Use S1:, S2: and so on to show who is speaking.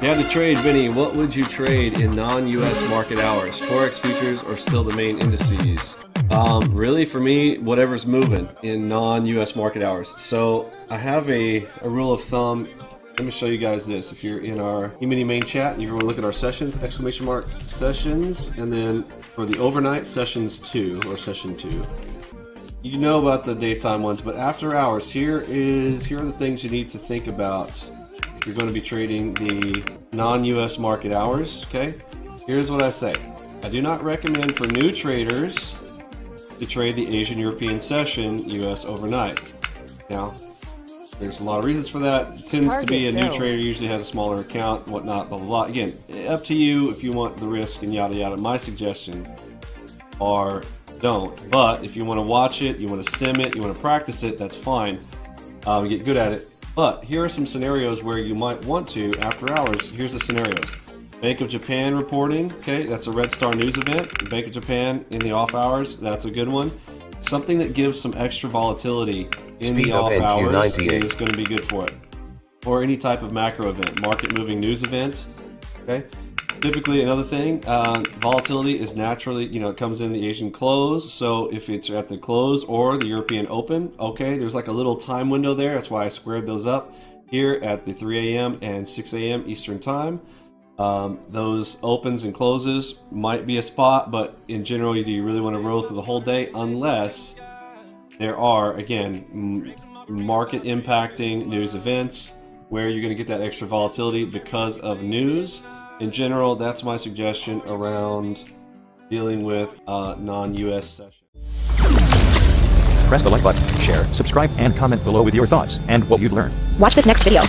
S1: You had to trade, Vinny. What would you trade in non-U.S. market hours? Forex futures or still the main indices? Um, really, for me, whatever's moving in non-U.S. market hours. So I have a, a rule of thumb. Let me show you guys this. If you're in our E-mini main chat, you can look at our sessions, exclamation mark sessions, and then for the overnight, sessions two or session two. You know about the daytime ones, but after hours, here is here are the things you need to think about you're going to be trading the non-US market hours, okay? Here's what I say. I do not recommend for new traders to trade the Asian European session US overnight. Now, there's a lot of reasons for that. It tends to be a new trader usually has a smaller account, whatnot, blah, blah, blah. Again, up to you if you want the risk and yada, yada. My suggestions are don't. But if you want to watch it, you want to sim it, you want to practice it, that's fine. Um, get good at it. But here are some scenarios where you might want to, after hours, here's the scenarios. Bank of Japan reporting, okay, that's a Red Star News event. Bank of Japan in the off hours, that's a good one. Something that gives some extra volatility in Speed the off hours is going to be good for it. Or any type of macro event, market moving news events, okay? Typically, another thing, uh, volatility is naturally, you know, it comes in the Asian close. So if it's at the close or the European open, okay, there's like a little time window there. That's why I squared those up here at the 3 a.m. and 6 a.m. Eastern time. Um, those opens and closes might be a spot, but in general, do you really want to roll through the whole day unless there are, again, market impacting news events where you're going to get that extra volatility because of news in general, that's my suggestion around dealing with uh, non-US sessions.
S2: Press the like button, share, subscribe, and comment below with your thoughts and what you've learned.
S3: Watch this next video.